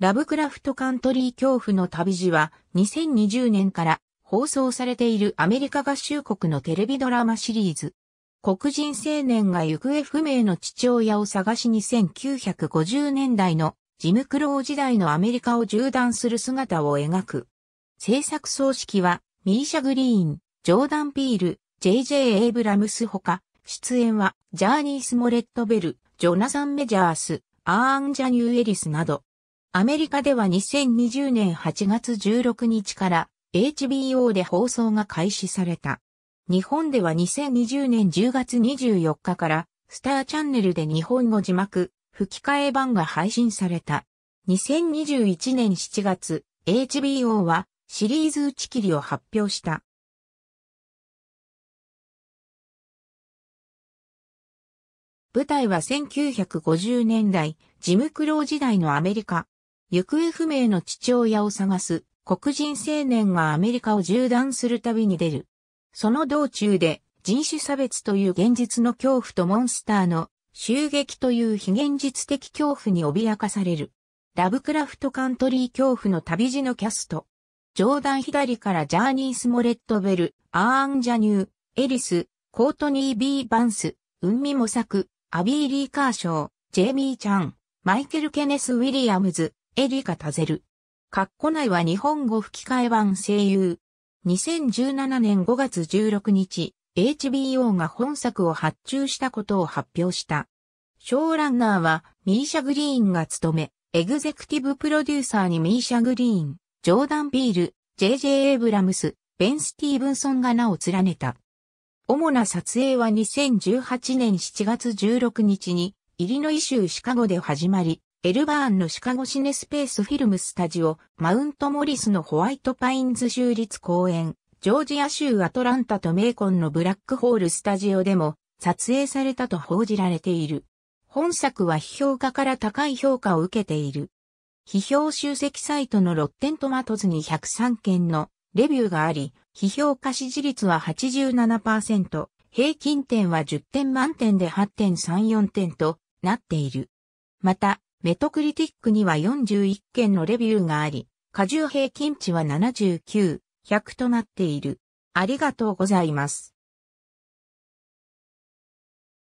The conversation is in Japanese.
ラブクラフトカントリー恐怖の旅路は2020年から放送されているアメリカ合衆国のテレビドラマシリーズ。黒人青年が行方不明の父親を探しに1950年代のジムクロー時代のアメリカを縦断する姿を描く。制作総指揮はミーシャ・グリーン、ジョーダン・ピール、J.J. エイブラムスほか、出演はジャーニー・スモレット・ベル、ジョナサン・メジャース、アーン・ジャニュー・エリスなど。アメリカでは2020年8月16日から HBO で放送が開始された。日本では2020年10月24日からスターチャンネルで日本語字幕吹き替え版が配信された。2021年7月、HBO はシリーズ打ち切りを発表した。舞台は1950年代、ジムクロー時代のアメリカ。行方不明の父親を探す黒人青年がアメリカを縦断する旅に出る。その道中で人種差別という現実の恐怖とモンスターの襲撃という非現実的恐怖に脅かされる。ラブクラフトカントリー恐怖の旅路のキャスト。上段左からジャーニー・スモレット・ベル、アーン・ジャニュー、エリス、コートニー・ビー・バンス、ウンミ・モサク、アビー・リー・カーショー、ジェイミー・チャン、マイケル・ケネス・ウィリアムズ、エリカ・タゼル。カッコ内は日本語吹き替え版声優。2017年5月16日、HBO が本作を発注したことを発表した。ショーランナーはミーシャ・グリーンが務め、エグゼクティブプロデューサーにミーシャ・グリーン、ジョーダン・ビール、J.J. エイブラムス、ベン・スティーブンソンが名を連ねた。主な撮影は2018年7月16日に、イリノイ州シカゴで始まり、エルバーンのシカゴシネスペースフィルムスタジオ、マウントモリスのホワイトパインズ州立公園、ジョージア州アトランタとメーコンのブラックホールスタジオでも撮影されたと報じられている。本作は批評家から高い評価を受けている。批評集積サイトのロッテントマトズに103件のレビューがあり、批評家支持率は87%、平均点は10点満点で8.34点となっている。また、メトクリティックには41件のレビューがあり、過重平均値は79、100となっている。ありがとうございます。